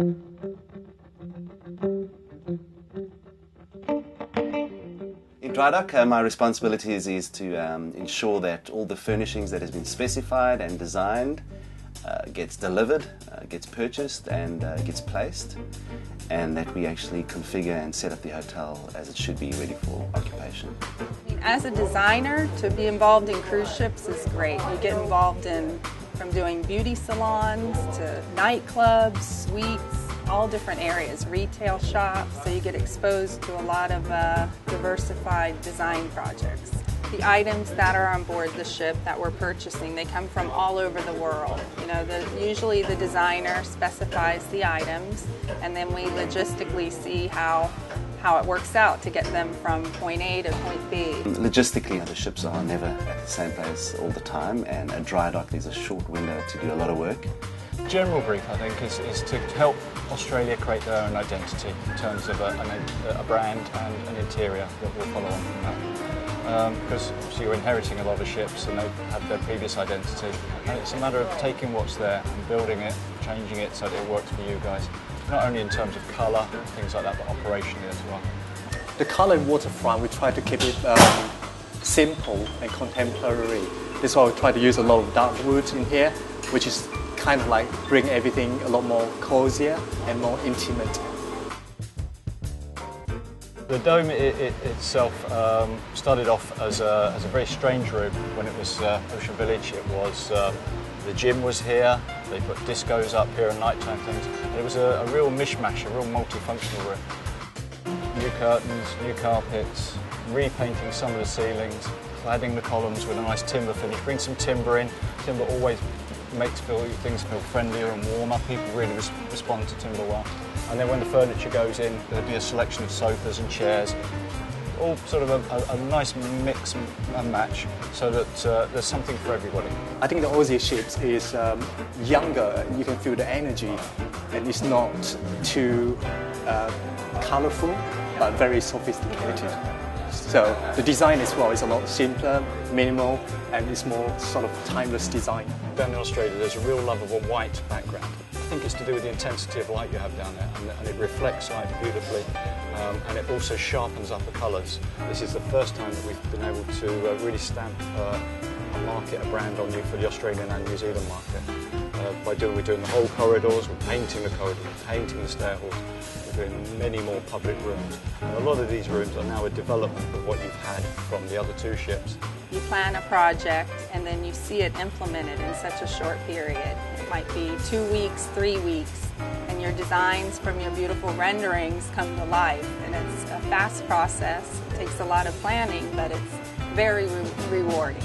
In dry dock, uh, my responsibilities is to um, ensure that all the furnishings that has been specified and designed uh, gets delivered, uh, gets purchased, and uh, gets placed, and that we actually configure and set up the hotel as it should be ready for occupation. As a designer, to be involved in cruise ships is great. You get involved in from doing beauty salons to nightclubs, suites, all different areas, retail shops, so you get exposed to a lot of uh, diversified design projects. The items that are on board the ship that we're purchasing, they come from all over the world. You know, the, usually the designer specifies the items, and then we logistically see how how it works out to get them from point A to point B. Logistically, the ships are never at the same place all the time, and a dry dock is a short window to do a lot of work. General brief, I think, is, is to help Australia create their own identity in terms of a, a, a brand and an interior that will follow on from that. Because um, obviously you're inheriting a lot of ships and they've had their previous identity, and it's a matter of taking what's there and building it, changing it so that it works for you guys. Not only in terms of colour, things like that, but operationally as well. The colour in waterfront, we try to keep it um, simple and contemporary. That's why we try to use a lot of dark woods in here, which is kind of like bring everything a lot more cozier and more intimate. The dome it, it itself um, started off as a, as a, very strange room when it was uh, Ocean Village. It was uh, the gym was here. They put discos up here and nighttime things. It was a, a real mishmash, a real multifunctional room. New curtains, new carpets, repainting some of the ceilings, cladding the columns with a nice timber finish. Bring some timber in. Timber always makes feel, things feel friendlier and warmer. People really res respond to timber well. And then when the furniture goes in, there'll be a selection of sofas and chairs, all sort of a, a, a nice mix and match so that uh, there's something for everybody. I think the Aussie ships is um, younger, you can feel the energy, and it's not too uh, colourful, but very sophisticated. So the design as well is a lot simpler, minimal, and it's more sort of timeless design. Down in Australia, there's a real love of a white background. I think it's to do with the intensity of light you have down there, and, and it reflects light beautifully, um, and it also sharpens up the colours. This is the first time that we've been able to uh, really stamp uh, market, a brand on you for the Australian and New Zealand market. Uh, by doing, we're doing the whole corridors, we're painting the corridors, we're painting the stair halls, we're doing many more public rooms. And a lot of these rooms are now a development of what you've had from the other two ships. You plan a project and then you see it implemented in such a short period. It might be two weeks, three weeks, and your designs from your beautiful renderings come to life. And it's a fast process. It takes a lot of planning, but it's very re rewarding.